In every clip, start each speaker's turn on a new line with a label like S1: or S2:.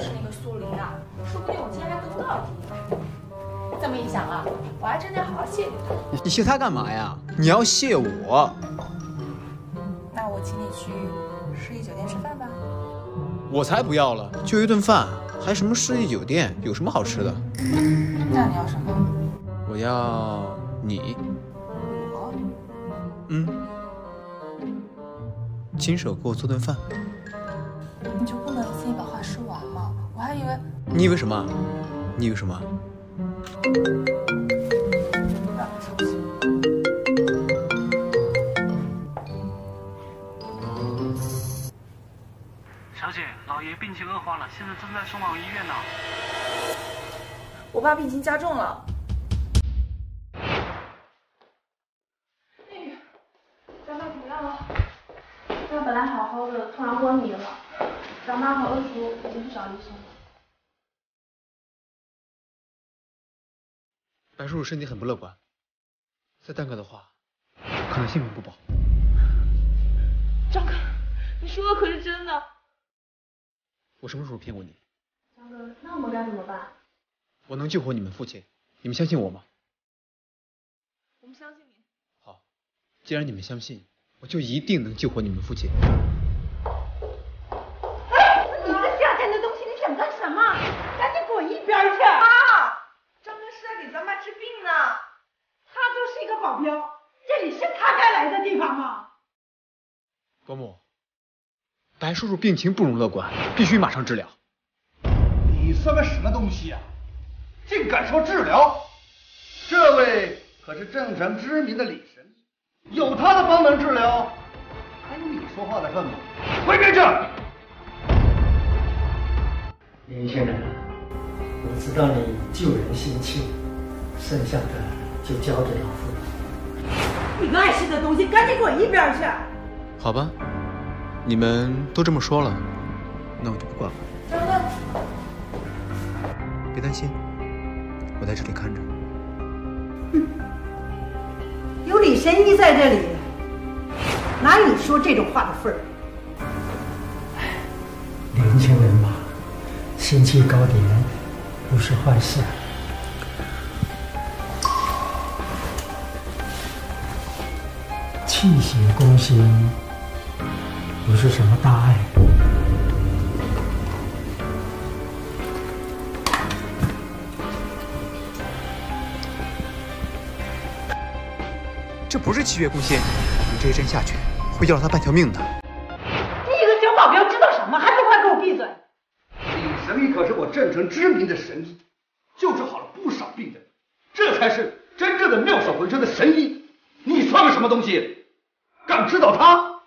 S1: 是那个苏林啊，说不定我今天还得不到第一。这么一想啊，我还真得好好谢谢他。
S2: 你谢他干嘛呀？你要谢我。
S1: 那我请你去诗意酒店吃饭吧。
S2: 我才不要了，就一顿饭，还什么诗意酒店？有什么好吃的？
S1: 那你要什么？
S2: 我要你。
S1: 我？
S2: 嗯。亲手给我做顿饭。
S1: 你就不能自己把话为……
S2: 你以为什么？你以为什么？
S3: 小姐，老爷病情恶化了，现在正在送往医院呢。
S1: 我爸病情加重了。
S4: 那个，张妈回来了。他本来好好的，突然昏迷了。咱妈和二叔已经去找医生了。
S2: 白叔叔身体很不乐观，再耽搁的话，可能性命不保。
S4: 张哥，你说的可是真的？
S2: 我什么时候骗过你？
S4: 张哥，那我们该怎么办？
S2: 我能救活你们父亲，你们相信我吗？
S4: 我们相信你。
S2: 好，既然你们相信，我就一定能救活你们父亲。
S5: 哎，你个下贱的东西，你想干什么？赶紧滚一边去！
S6: 妈，张哥是在给咱妈治病呢。
S5: 他就是一个保镖，这里是他该来的地方吗？
S2: 伯母，白叔叔病情不容乐观，必须马上治疗。
S7: 你算个什么东西呀、竟敢说治疗？这位可是镇城知名的李神医，有他的帮忙治疗，还有你说话的份吗？回边去！
S8: 年轻人，我知道你救人心切，剩下的就交给老夫人。
S5: 你个碍事的东西，赶紧滚一边去！
S2: 好吧，你们都这么说了，那我就不管了。
S1: 张哥，
S2: 别担心，我在这里看着。
S5: 有李神医在这里，哪有你说这种话的份儿？
S8: 年轻人嘛，心气高点不是坏事。气血攻心不是什么大碍。
S2: 这不是气血攻心，你这一针下去会要了他半条命的。
S5: 你一个小保镖知道什么？还不快给我闭嘴！
S7: 李神医可是我镇城知名的神医，救治好了不少病人，这才是真正的妙手回春的神医。你算个什么东西？敢指导他？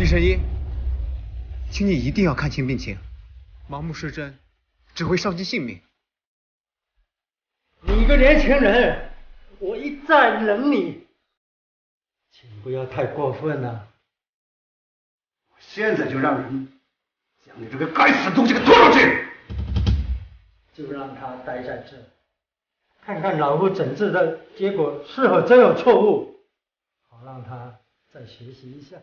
S2: 李神医，请你一定要看清病情，盲目施针只会伤及性命。
S8: 你个年轻人，我一再忍你，请不要太过分了。
S7: 现在就让人将你这个该死的东西给拖出去！
S8: 就让他待在这，看看老夫诊治的结果是否真有错误，好让他再学习一下。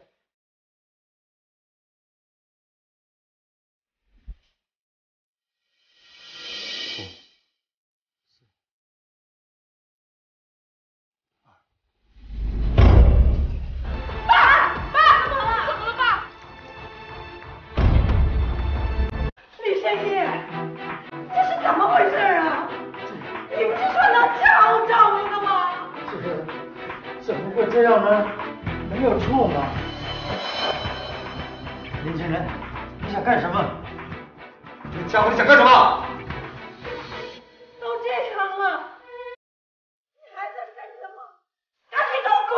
S5: 么
S8: 会这样呢？没有错吗。年轻人，你想干什么？
S7: 这家伙你想干什么？
S5: 都这样了，你还在生什么？赶紧给我滚！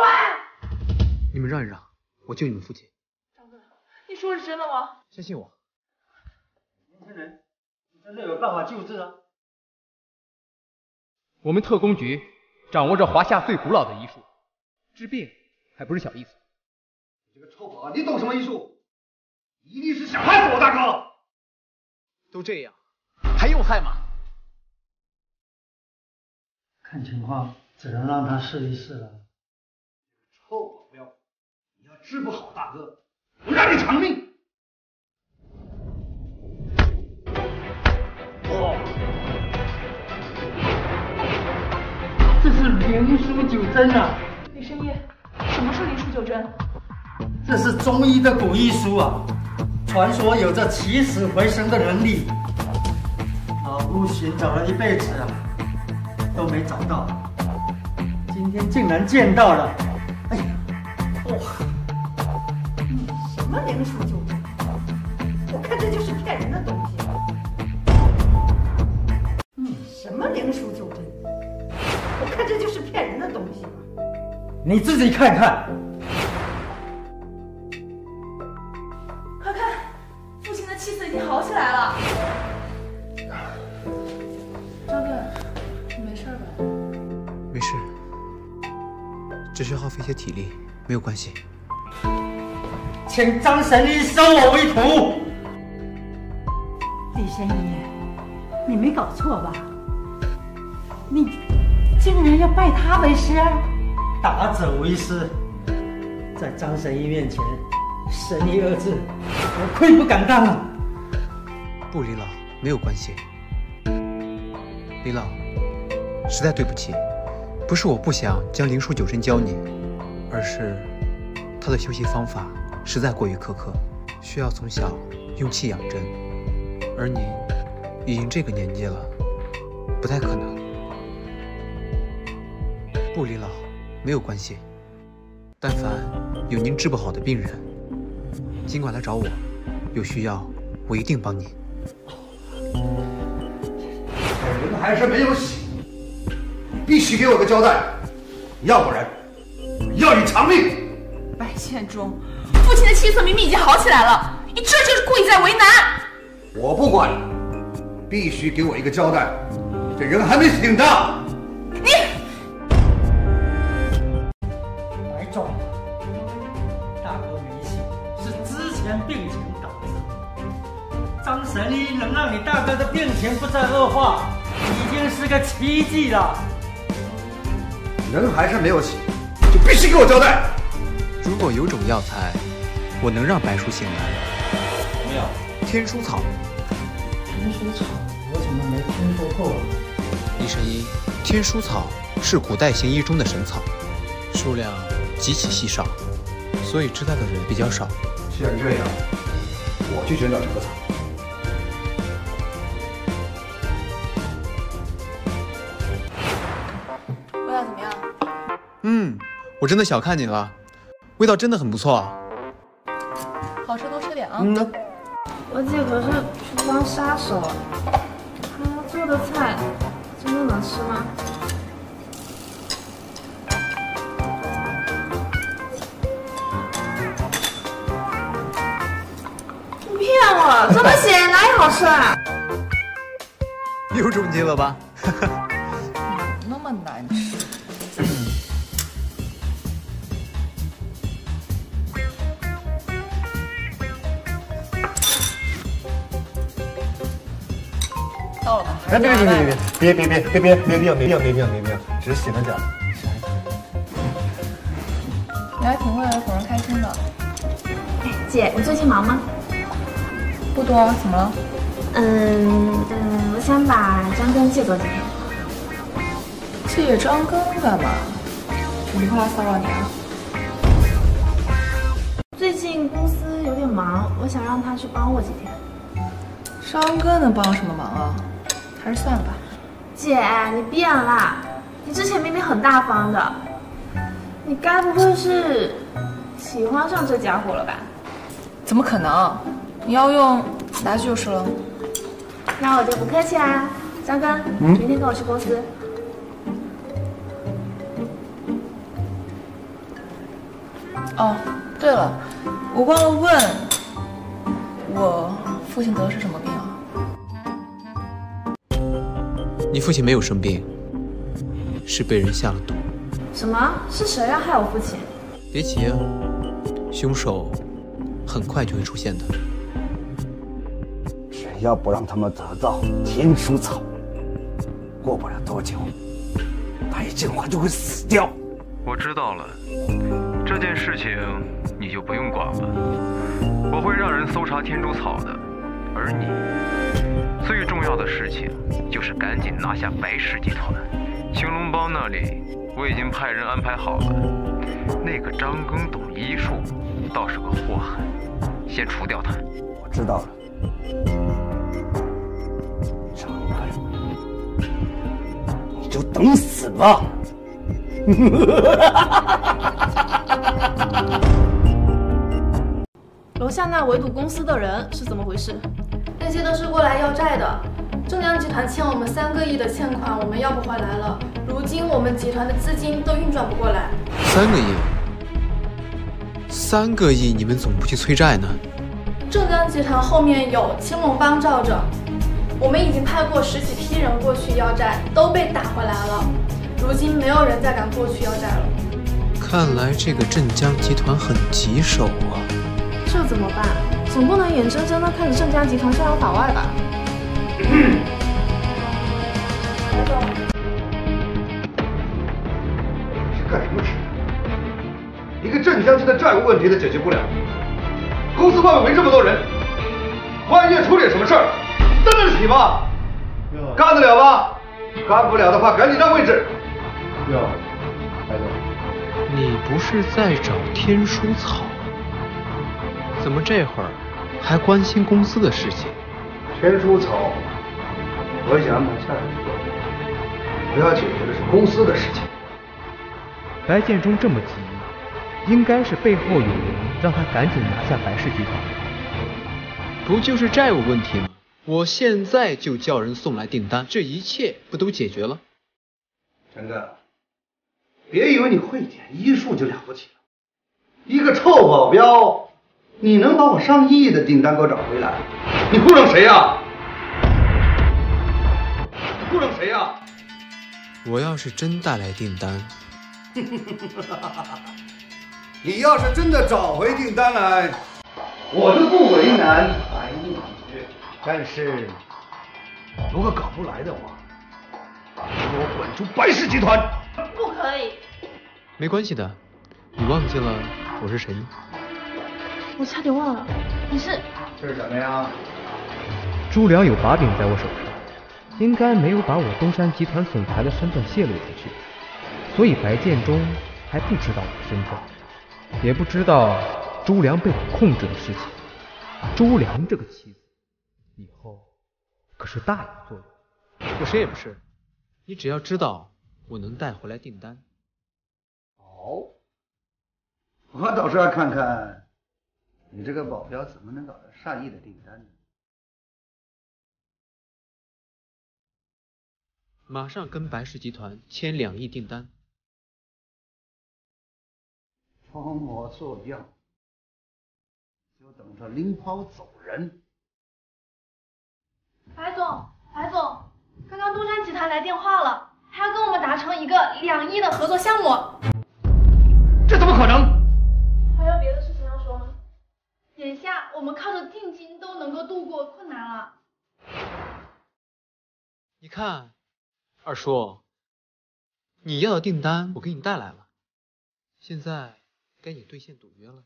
S2: 你们让一让，我救你们父亲，
S4: 张哥，你说是真的吗？
S2: 相信我。
S8: 年轻人，你真的有办法救治啊？
S9: 我们特工局掌握着华夏最古老的医术，治病还不是小意思。
S7: 你这个臭宝，你懂什么医术？一定是想害死我大哥！
S2: 都这样，还用害吗？
S8: 看情况，只能让他试一试了。
S7: 臭保镖，你要治不好大哥，我让你偿命。
S8: 这是灵枢九针啊！
S1: 李生义，什么是灵枢九针？
S8: 这是中医的古医书啊，传说有着起死回生的能力。老夫寻找了一辈子啊，都没找到，今天竟然见到了。哎呀，哇！
S5: 你什么灵枢九针？我看这就是骗人的东西。你，什么灵枢九针？我看这就是骗人的东西。
S8: 你自己看看。
S2: 只是耗费些体力，没有关系。
S8: 请张神医收我为徒。
S5: 李神医，你没搞错吧？你竟然要拜他为师？
S8: 打者为师，在张神医面前，神医二字，我愧不敢当啊！
S2: 不，李老，没有关系。李老，实在对不起，不是我不想将灵枢九针教你，而是他的修习方法实在过于苛刻，需要从小用气养针，而您已经这个年纪了，不太可能。不，李老，没有关系。但凡有您治不好的病人，尽管来找我，有需要我一定帮你。
S7: 人还是没有醒，必须给我个交代，要不然要你偿命。
S1: 白宪忠，父亲的气色明明已经好起来了，你这就是故意在为难。
S7: 我不管，必须给我一个交代，这人还没醒呢。
S1: 你
S8: 白忠，大哥没醒，是之前病情导致。张神医能让你大哥的病情不再恶化，已经是个奇迹了。
S7: 人还是没有醒，就必须给我交代。
S2: 如果有种药材，我能让白叔醒来，
S8: 什么药？
S2: 天书草。
S8: 天书草，我怎么没听说过？
S2: 李神医，天书草是古代行医中的神草，数量极其稀少，所以知道的人比较少。
S7: 既然这样，我去寻找这个草。
S2: 嗯，我真的小看你了，味道真的很不错。
S1: 好吃多吃点啊。
S2: 嗯。
S4: 我姐可是厨房杀手，她做的菜真的能吃吗？你骗我，这么咸哪里好吃啊？
S2: 又中计了吧？
S1: 那么难吃。
S10: 哎，别别别别别别别别别没必要没必要没必要没必要，只是醒了点儿。
S1: 你还挺会哄人开心的。
S4: 姐，你最近忙吗？
S1: 不多，怎么了？
S4: 嗯嗯，我想把张根借走几天。
S1: 借张根干嘛？李慧来骚扰你啊？
S4: 最近公司有点忙，我想让他去帮我几天。
S1: 张根能帮什么忙啊？还是算了吧。
S4: 姐，你变了，你之前明明很大方的，你该不会是喜欢上这家伙了吧？
S1: 怎么可能？你要用拿去就是了。
S4: 那我就不客气啦，张哥，明天跟我去公司。
S1: 哦，对了，我忘了问，我父亲得的是什么病
S2: 你父亲没有生病，是被人下了毒。
S4: 什么？是谁要害我父亲？
S2: 别急啊，凶手很快就会出现的。
S7: 只要不让他们得到天书草，过不了多久，白建华就会死掉。
S3: 我知道了，这件事情你
S11: 你就不用管了，我会让人搜查天竺草的。而你最重要的事情就是赶紧拿下白氏集团。青龙帮那里我已经派人安排好了，那个张庚懂医术，倒是个祸害，先除掉他。
S10: 我知道了。张根，你就等死吧！
S4: 楼下那围堵公司的人是怎么回事？那些都是过来要债的。正江集团欠我们三个亿的欠款，我们要不回来了。如今我们集团的资金都运转不过来。
S2: 三个亿，三个亿，你们怎么不去催债呢？
S4: 正江集团后面有青龙帮罩着，我们已经派过十几批人过去要债，都被打回来了。如今没有人再敢过去要债了。
S2: 看来这个镇江集团很棘手啊。
S4: 这怎么办？总不能眼睁睁地看着镇江集团逍遥法外吧？白总，
S7: 是干什么吃的？一个镇江集团债务问题都解决不了，公司外面围这么多人，万一出点什么事儿，担得起吗？干得了吗？干不了的话，赶紧让位置。
S10: 哟，白总，
S2: 你不是在找天书草？怎么这会儿还关心公司的事情？
S7: 天书草，我已经安排下来了。我要解决的是公司的事情。
S9: 白建中这么急，应该是背后有人让他赶紧拿下白氏集团。
S2: 不就是债务问题吗？我现在就叫人送来订单，这一切不都解决了？
S7: 陈哥，别以为你会点医术就了不起了，一个臭保镖，你能把我上亿的订单给我找回来？你糊弄谁呀？你糊弄谁呀？
S2: 我要是真带来订单，
S7: 你要是真的找回订单来，我就不为难白女。但是，如果搞不来的话，你给我滚出白氏集团！
S4: 不可以。
S2: 没关系的，你忘记了我是谁吗？
S4: 我差点忘了，你是？
S7: 这是什么呀？
S9: 朱良有把柄在我手上，应该没有把我东山集团总裁的身份泄露出去，所以白建中还不知道我的身份，也不知道朱良被我控制的事情。朱良这个妻子，以后可是大有作用。
S2: 我谁也不是，你只要知道我能带回来订单。
S7: 好，我倒是要看看你这个保镖怎么能搞到上亿的订单呢？
S2: 马上跟白氏集团签两亿订单。
S7: 装模作样，就等着拎包走人。
S4: 白总，白总，刚刚东山集团来电话了，还要跟我们达成一个两亿的合作项目。
S9: 这怎么可能？
S4: 还有别的事情要说吗？眼下我们靠着定金都能够度过困难了。
S2: 你看，二叔，你要的订单我给你带来了，现在该你兑现赌约了。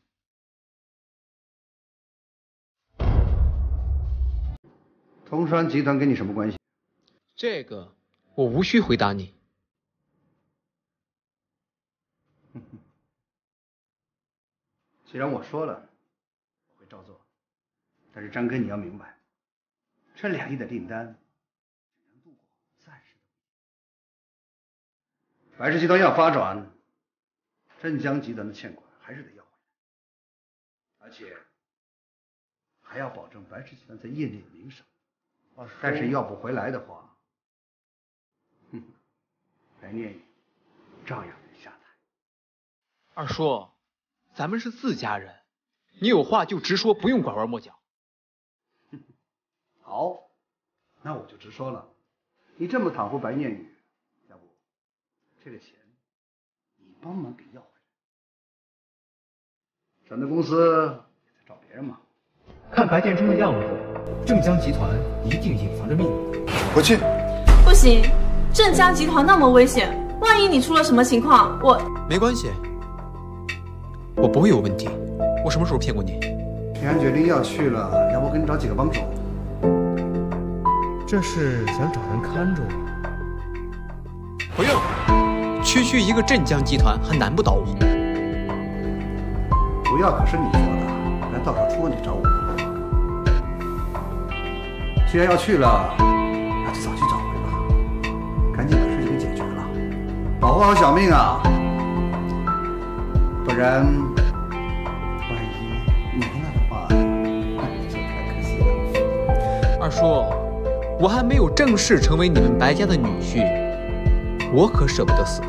S7: 通山集团跟你什么关系？
S2: 这个我无需回答你。
S7: 既然我说了，我会照做。但是张哥，你要明白，这两亿的订单只能度过暂时的白氏集团要发展，镇江集团的欠款还是得要回来，而且还要保证白氏集团在业内的名声。但是要不回来的话，哼，白念宇照样得下台。
S2: 二叔，咱们是自家人，你有话就直说，不用拐弯抹角。
S7: 好，那我就直说了。你这么袒护白念宇，这个钱你帮忙给要回来，省得公司再找别人嘛。
S9: 看白建中的样子，镇江集团一定隐藏着秘密。
S10: 回去。
S4: 不行，镇江集团那么危险，万一你出了什么情况，我
S2: 没关系，我不会有问题。我什么时候骗过你？
S7: 平安决定要去了，要不给你找几个帮手？
S9: 这是想找人看着我？
S2: 区区一个镇江集团还难不倒我。
S7: 不要可是你说的，那到时候出问题找我。既然要去了，那就早去早回吧，赶紧把事情给解决了，保护好小命啊！不然，万一没了的话，那就太可惜了。
S2: 二叔，我还没有正式成为你们白家的女婿。我可舍不得死。